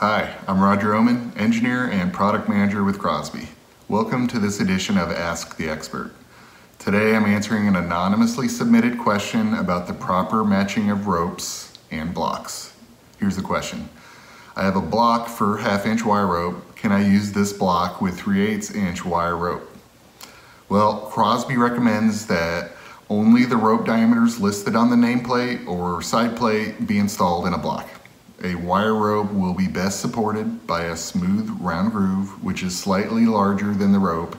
Hi, I'm Roger Ohman, engineer and product manager with Crosby. Welcome to this edition of Ask the Expert. Today I'm answering an anonymously submitted question about the proper matching of ropes and blocks. Here's the question. I have a block for half inch wire rope. Can I use this block with 3 8 inch wire rope? Well, Crosby recommends that only the rope diameters listed on the nameplate or side plate be installed in a block. A wire rope will be best supported by a smooth round groove, which is slightly larger than the rope,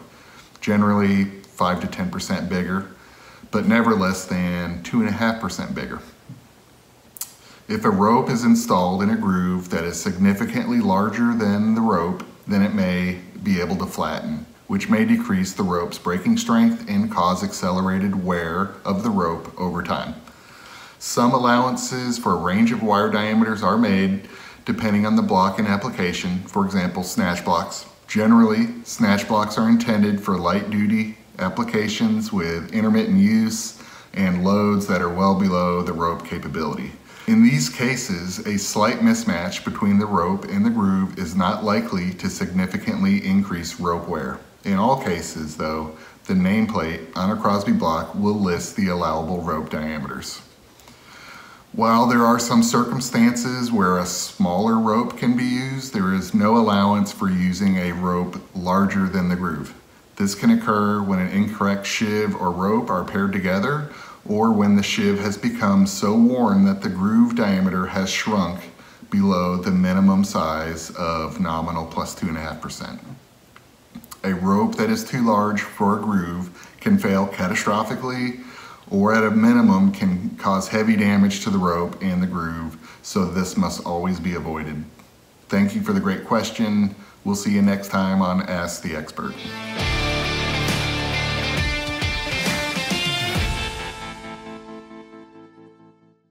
generally 5 to 10% bigger, but never less than 2.5% bigger. If a rope is installed in a groove that is significantly larger than the rope, then it may be able to flatten, which may decrease the rope's breaking strength and cause accelerated wear of the rope over time. Some allowances for a range of wire diameters are made depending on the block and application, for example, snatch blocks. Generally, snatch blocks are intended for light duty applications with intermittent use and loads that are well below the rope capability. In these cases, a slight mismatch between the rope and the groove is not likely to significantly increase rope wear. In all cases, though, the nameplate on a Crosby block will list the allowable rope diameters. While there are some circumstances where a smaller rope can be used, there is no allowance for using a rope larger than the groove. This can occur when an incorrect sheave or rope are paired together or when the sheave has become so worn that the groove diameter has shrunk below the minimum size of nominal plus 2.5%. A rope that is too large for a groove can fail catastrophically or at a minimum can cause heavy damage to the rope and the groove, so this must always be avoided. Thank you for the great question. We'll see you next time on Ask the Expert.